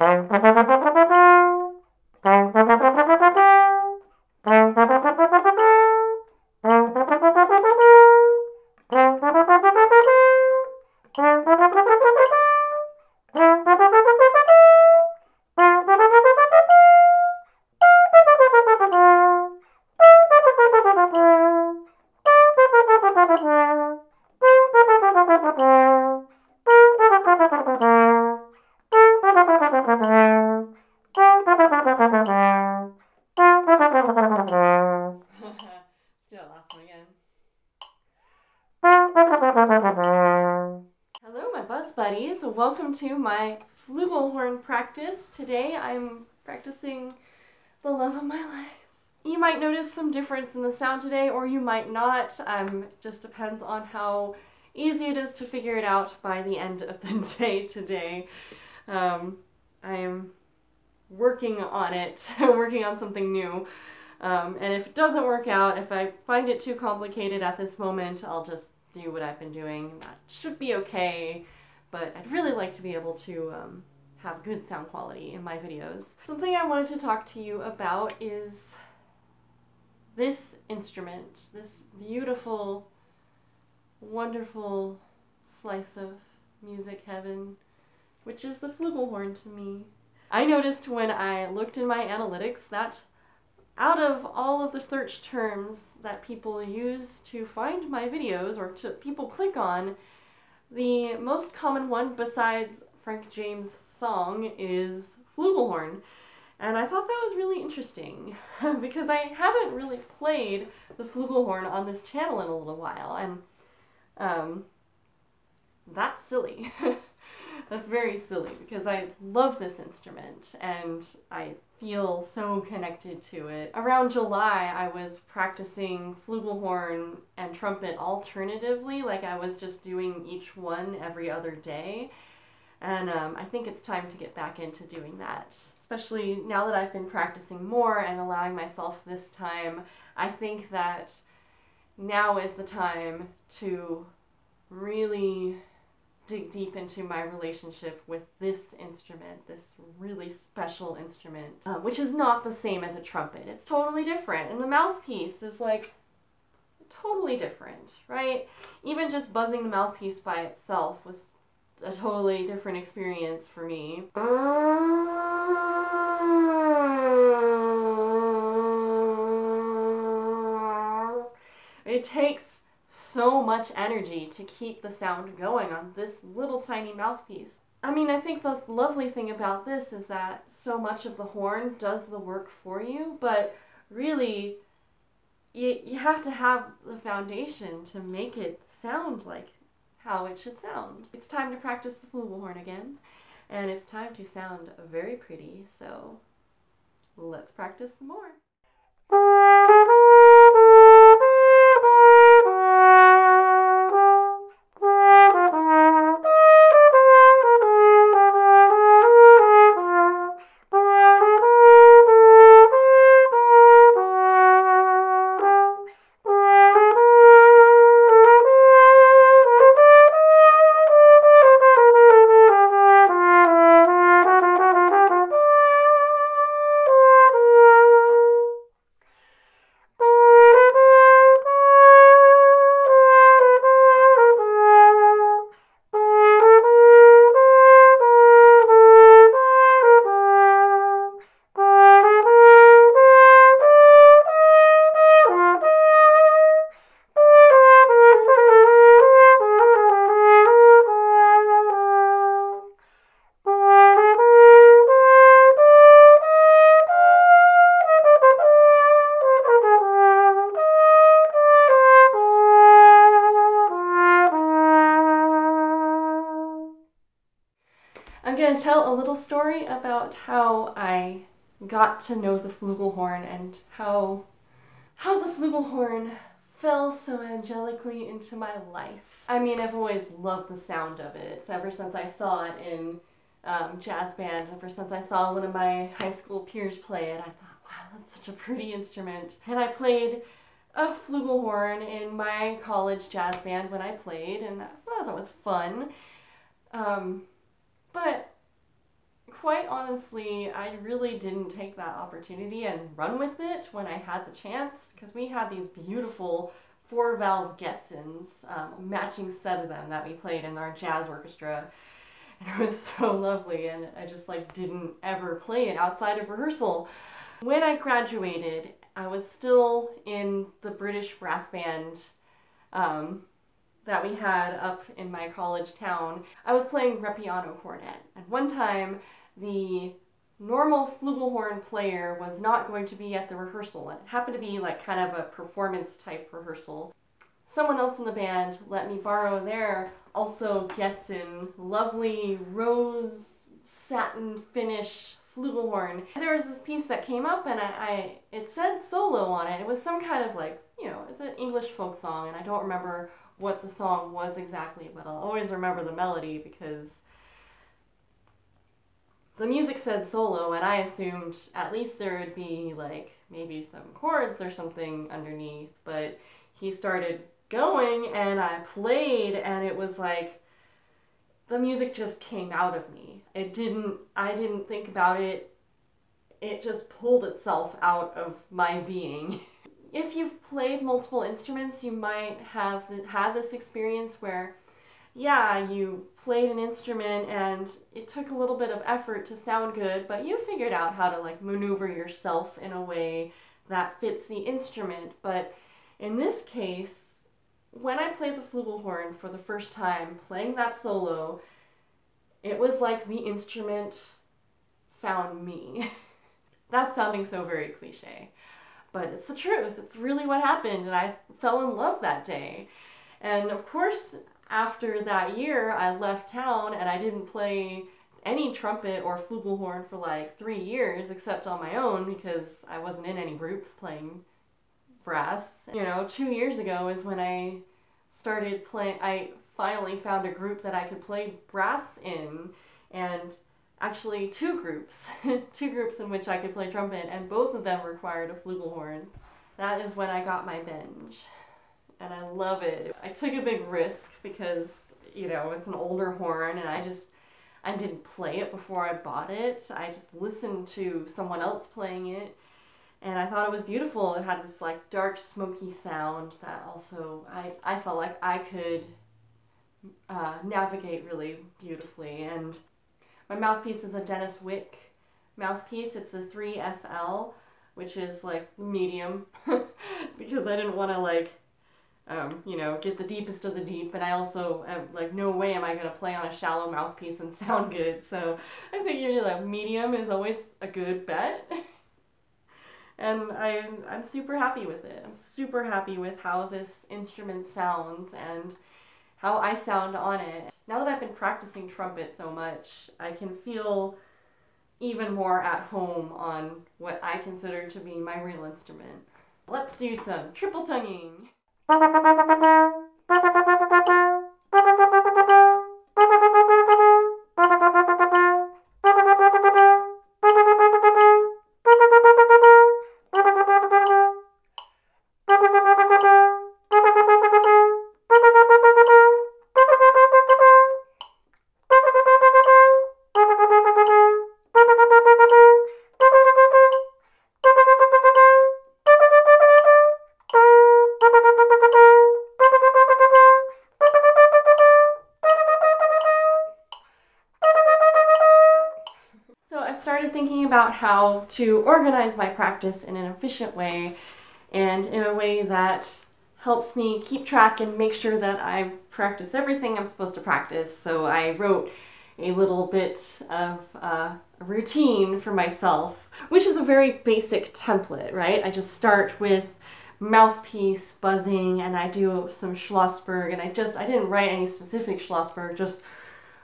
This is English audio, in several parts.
Thank you. Welcome to my flugelhorn practice. Today I'm practicing the love of my life. You might notice some difference in the sound today, or you might not. Um, just depends on how easy it is to figure it out by the end of the day today. Um, I am working on it, working on something new. Um, and if it doesn't work out, if I find it too complicated at this moment, I'll just do what I've been doing. That should be okay, but I'd really like to be able to um, have good sound quality in my videos. Something I wanted to talk to you about is this instrument, this beautiful, wonderful slice of music heaven, which is the flugelhorn to me. I noticed when I looked in my analytics that out of all of the search terms that people use to find my videos or to people click on, the most common one besides Frank James' song is flugelhorn. And I thought that was really interesting because I haven't really played the flugelhorn on this channel in a little while, and um, that's silly. that's very silly because I love this instrument and I feel so connected to it. Around July, I was practicing flugelhorn and trumpet alternatively, like I was just doing each one every other day. And um, I think it's time to get back into doing that. Especially now that I've been practicing more and allowing myself this time, I think that now is the time to really dig deep into my relationship with this instrument, this really special instrument, uh, which is not the same as a trumpet. It's totally different. And the mouthpiece is like totally different, right? Even just buzzing the mouthpiece by itself was a totally different experience for me. It takes so much energy to keep the sound going on this little tiny mouthpiece. I mean, I think the lovely thing about this is that so much of the horn does the work for you, but really, you, you have to have the foundation to make it sound like how it should sound. It's time to practice the flugelhorn again, and it's time to sound very pretty, so let's practice some more. Tell a little story about how I got to know the flugelhorn and how how the flugelhorn fell so angelically into my life. I mean, I've always loved the sound of it. Ever since I saw it in um, jazz band, ever since I saw one of my high school peers play it, I thought, wow, that's such a pretty instrument. And I played a flugelhorn in my college jazz band when I played, and I thought that was fun. Um, but quite honestly, I really didn't take that opportunity and run with it when I had the chance because we had these beautiful four valve Getzens, um, matching set of them that we played in our jazz orchestra. And it was so lovely, and I just like didn't ever play it outside of rehearsal. When I graduated, I was still in the British brass band um, that we had up in my college town. I was playing Repiano cornet, and one time the normal flugelhorn player was not going to be at the rehearsal. It happened to be like kind of a performance type rehearsal. Someone else in the band let me borrow their also Getzen lovely rose satin finish flugelhorn. There was this piece that came up and I, I, it said solo on it. It was some kind of like, you know, it's an English folk song and I don't remember what the song was exactly, but I'll always remember the melody because the music said solo and I assumed at least there would be like maybe some chords or something underneath, but he started going and I played and it was like the music just came out of me. It didn't, I didn't think about it. It just pulled itself out of my being. if you've played multiple instruments, you might have had this experience where, yeah, you played an instrument and it took a little bit of effort to sound good, but you figured out how to like maneuver yourself in a way that fits the instrument. But in this case, when I played the flugelhorn for the first time, playing that solo, it was like the instrument found me. That's sounding so very cliche, but it's the truth. It's really what happened, and I fell in love that day. And of course, after that year, I left town and I didn't play any trumpet or flugelhorn for like three years, except on my own because I wasn't in any groups playing brass. You know, two years ago is when I started playing, I finally found a group that I could play brass in, and actually two groups, two groups in which I could play trumpet, and both of them required a flugelhorn. That is when I got my Benge, and I love it. I took a big risk because, you know, it's an older horn, and I just, I didn't play it before I bought it. I just listened to someone else playing it and I thought it was beautiful. It had this like dark, smoky sound that also I, I felt like I could uh, navigate really beautifully. And my mouthpiece is a Denis Wick mouthpiece. It's a 3FL, which is like medium because I didn't want to like, um, you know, get the deepest of the deep, but I also have, like no way am I gonna play on a shallow mouthpiece and sound good. So I figured like medium is always a good bet. and I'm, I'm super happy with it. I'm super happy with how this instrument sounds and how I sound on it. Now that I've been practicing trumpet so much, I can feel even more at home on what I consider to be my real instrument. Let's do some triple tonguing. Started thinking about how to organize my practice in an efficient way and in a way that helps me keep track and make sure that I practice everything I'm supposed to practice. So I wrote a little bit of uh, a routine for myself, which is a very basic template, right? I just start with mouthpiece buzzing and I do some Schlossberg and I just, I didn't write any specific Schlossberg, just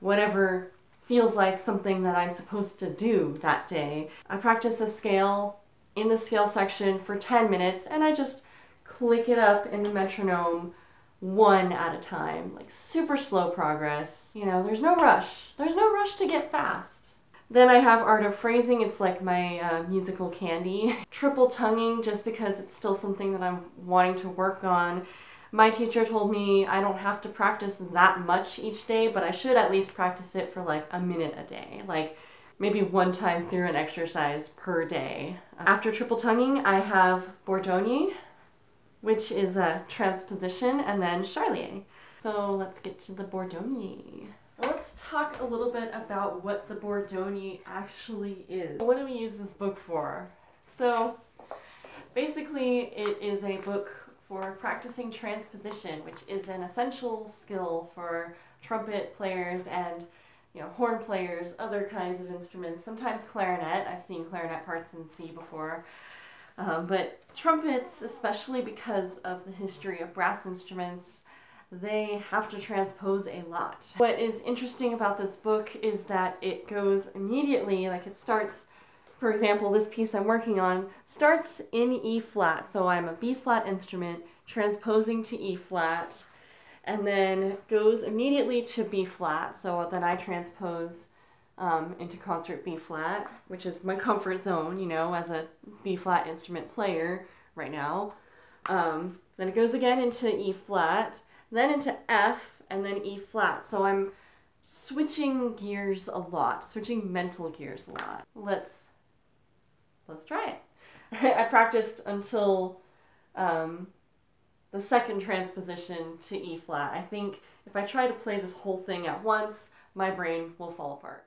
whatever feels like something that I'm supposed to do that day. I practice a scale in the scale section for 10 minutes and I just click it up in the metronome one at a time, like super slow progress. You know, there's no rush. There's no rush to get fast. Then I have art of phrasing. It's like my uh, musical candy. Triple tonguing, just because it's still something that I'm wanting to work on my teacher told me I don't have to practice that much each day, but I should at least practice it for like a minute a day. Like maybe one time through an exercise per day. After triple tonguing, I have Bordogni, which is a transposition, and then Charlier. So let's get to the Bordogni. Let's talk a little bit about what the Bordogni actually is. What do we use this book for? So basically it is a book for practicing transposition, which is an essential skill for trumpet players and you know, horn players, other kinds of instruments, sometimes clarinet. I've seen clarinet parts in C before. Um, but trumpets, especially because of the history of brass instruments, they have to transpose a lot. What is interesting about this book is that it goes immediately, like it starts, for example, this piece I'm working on starts in E flat. So I'm a B flat instrument transposing to E flat and then goes immediately to B flat. So then I transpose um, into concert B flat, which is my comfort zone, you know, as a B flat instrument player right now. Um, then it goes again into E flat, then into F, and then E flat. So I'm switching gears a lot, switching mental gears a lot. Let's let's try it. I practiced until um, the second transposition to E flat. I think if I try to play this whole thing at once, my brain will fall apart.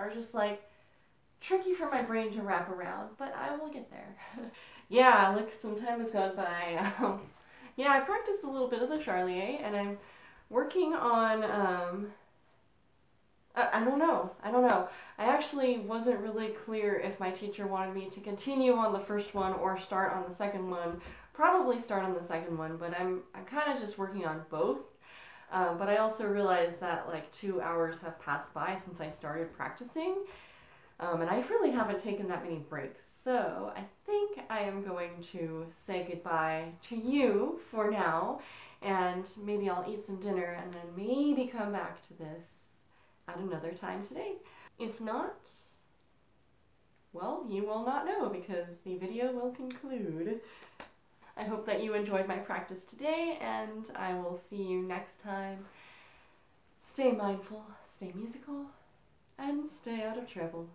Are just like tricky for my brain to wrap around, but I will get there. yeah, look, some time has gone by. Um, yeah, I practiced a little bit of the Charlier, and I'm working on. Um, I, I don't know. I don't know. I actually wasn't really clear if my teacher wanted me to continue on the first one or start on the second one. Probably start on the second one, but I'm I'm kind of just working on both um, but I also realized that like two hours have passed by since I started practicing. Um, and I really haven't taken that many breaks. So I think I am going to say goodbye to you for now. And maybe I'll eat some dinner and then maybe come back to this at another time today. If not, well, you will not know because the video will conclude. I hope that you enjoyed my practice today, and I will see you next time. Stay mindful, stay musical, and stay out of trouble.